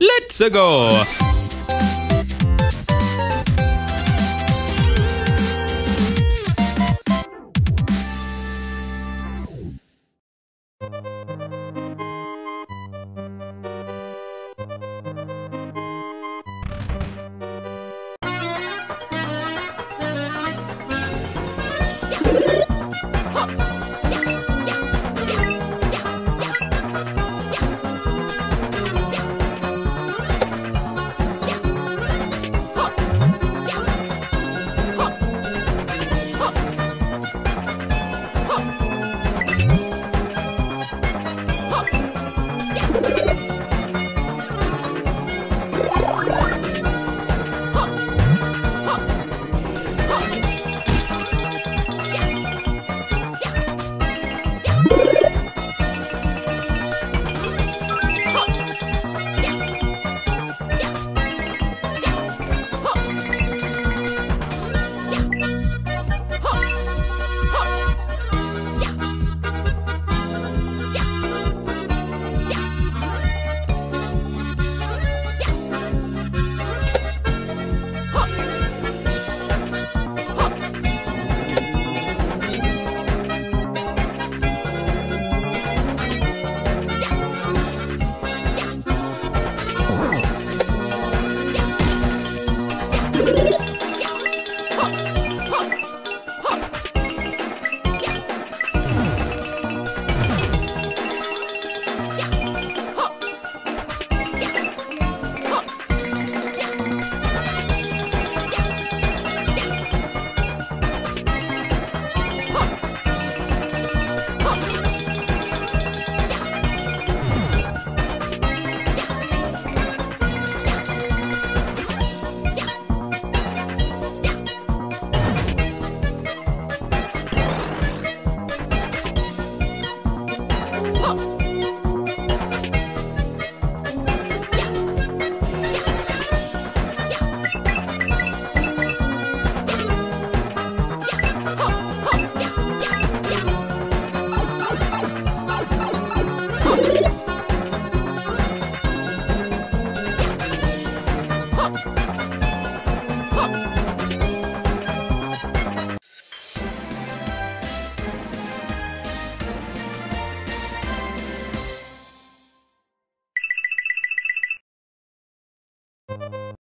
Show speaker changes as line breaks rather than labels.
Let's go!